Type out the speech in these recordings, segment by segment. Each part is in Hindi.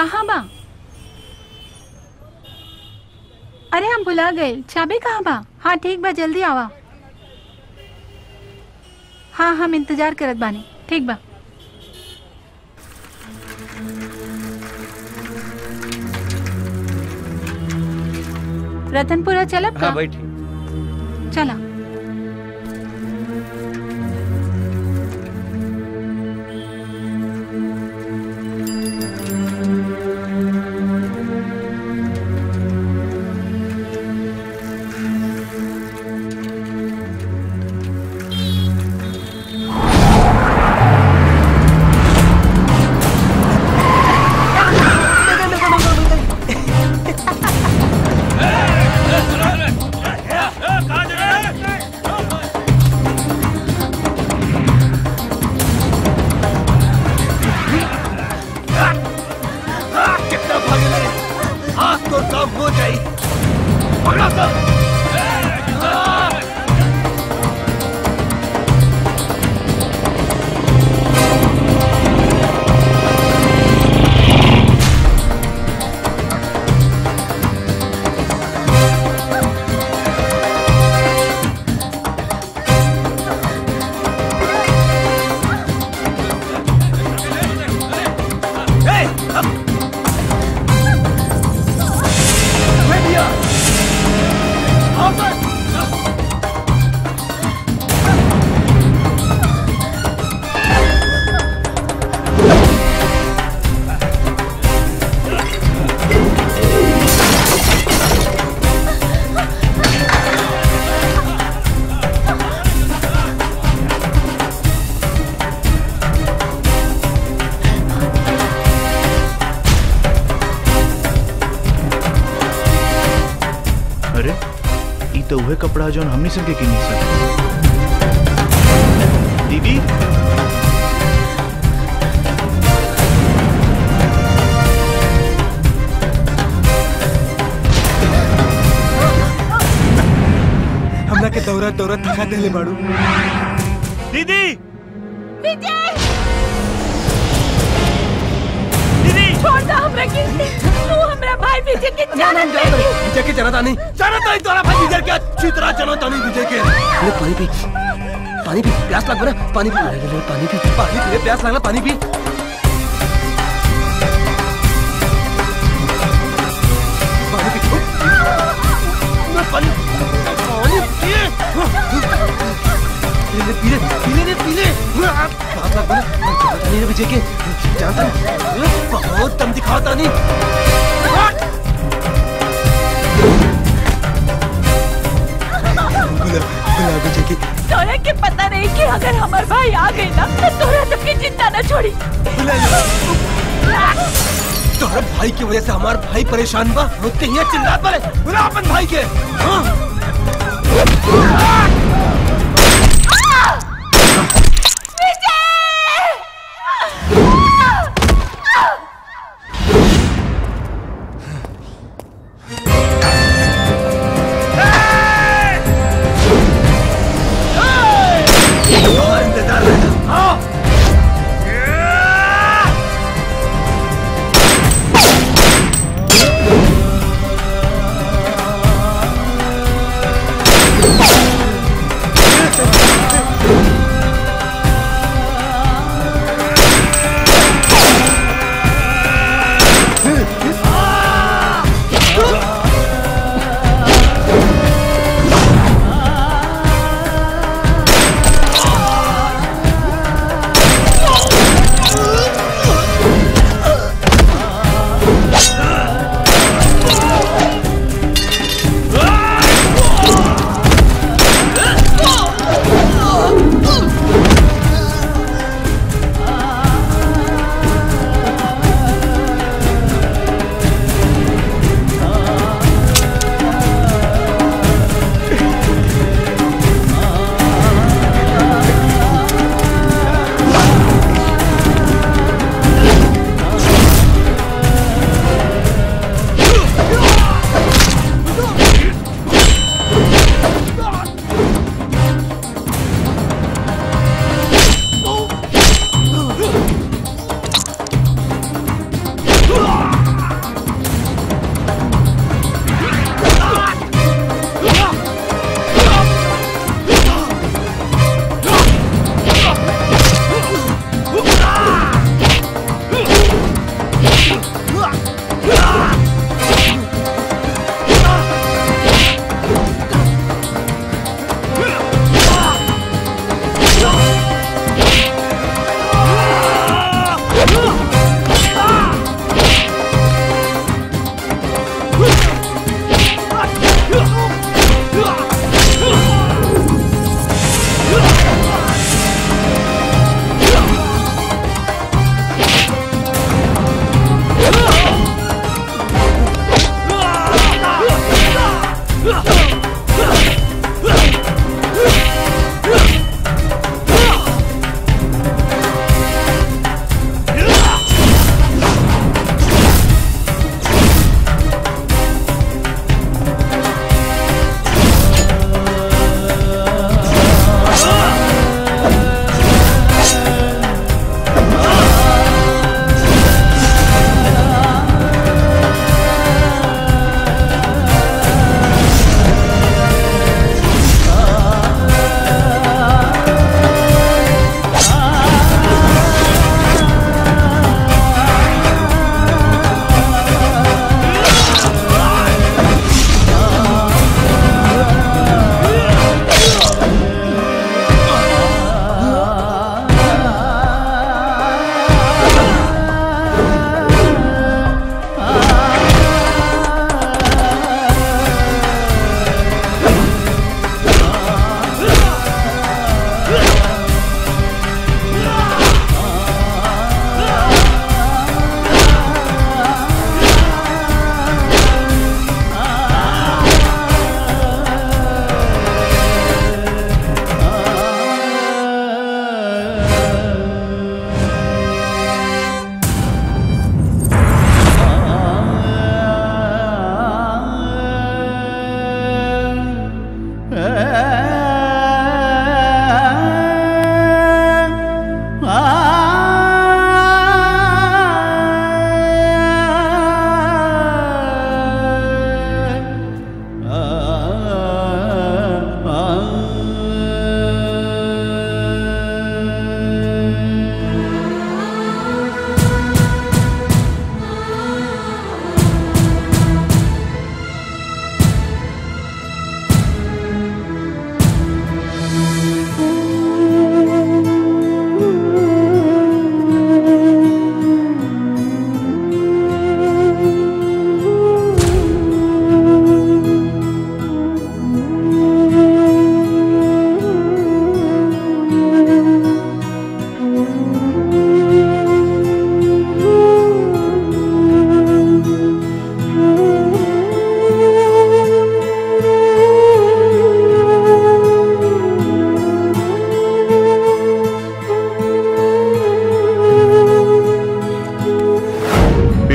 कहाँ बा? अरे हम भुला गए। चाबी कहाँ बा? हाँ ठीक बा जल्दी आवा। हाँ हम इंतज़ार करत बानी। ठीक बा। रतनपुरा चलब का? हाँ बैठी चला। उहे कपड़ा जोन हमनी संगे किनी सर दीदी? हमरा के दौरा दौरा थका देले बाड़ू। दीदी! विजय छोड़ हमरा के तू हमरा भाई विजय के जानत नहीं। विजय के जनता नहीं। जनता नहीं तोरा भाई विजय के अच्छी तरह जनता नहीं विजय के। ले पानी पी। पानी पी प्यास लग ना पानी पी। ले ले पानी पी। पानी पी प्यास पानी पी। पानी पी। मैं पानी पानी पी। ले ले पी ले पी ले पी ले। प्यास लग ना जानता नहीं विजय के। जानता गुलाब की तोरा के पता नहीं कि अगर हमार भाई आ गए ना तो तोरा सबके चिंता न छोड़ी। तोहरा भाई की वजह से हमार भाई परेशान बा। मुझते यहाँ चिल्लात बारे बुला अपन भाई के। हाँ?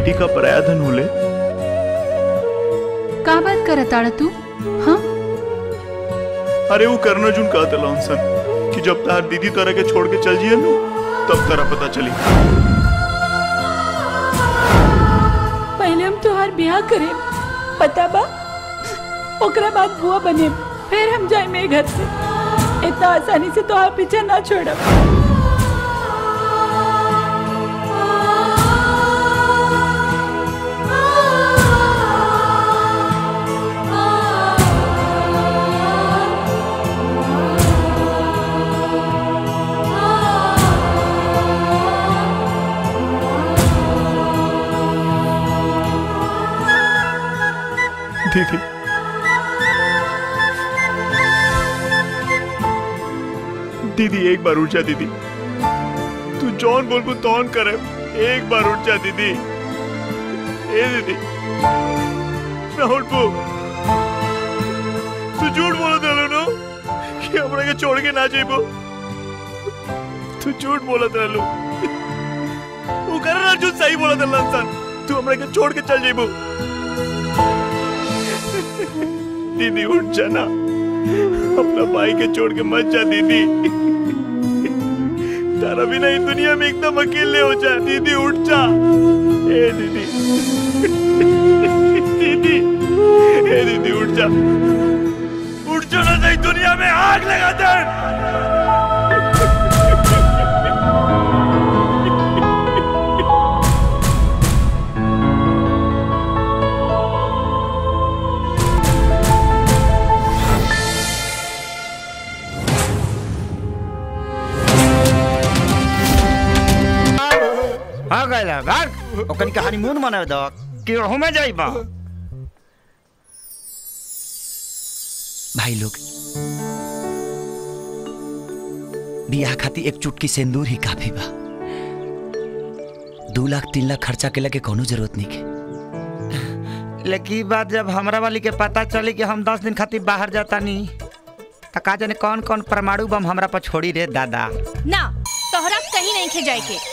बेटी का पराया धन होले। का बात करताड़ तू? हाँ? अरे वो करना जुन कहते सन कि जब तार दीदी तरह के छोड़ के चल जिए नु तब तरह पता चली। पहले हम तुहार ब्याह करे पता बा? ओकरा बाद बुआ बने फिर हम जाए मेरे घर से। इतना आसानी से तुहार पीछे ना छोड़ब। दीदी दीदी, एक बार उठ जा दीदी। तू जॉन बोल को तौन करे, एक बार उठ जा दीदी। ए दीदी ना तू झूठ कि के छोड़ के ना तू झूठ वो कर ना, जो सही इंसान, तू के छोड़ के चल दीदी, उठ जाना। अपना भाई के छोड़ के मत जा, दीदी। तारा बिना इस दुनिया में एकदम अकेले हो जा। दीदी, उठ जा। ए, दीदी। दीदी। ए, दीदी, उठ जा। उठ जा ना नहीं दुनिया में। आग लगा दे। ओकनी के हनीमून मनावे दो। केहू में जाइबा भाई लोग बियाह खातिर एक चुटकी सिंदूर ही काफ़ी बा। दू लाख तीन लाख खर्चा के लगे कोनो ज़रूरत नहीं के। लेकिन बात जब हमरा वाली के पता चली कि हम दस दिन खातिर बाहर जाता नहीं तो का जाने कौन कौन परमाणु बम हमरा पर छोड़ी रे दादा। ना तोहरा कहीं नहीं खे जाए के।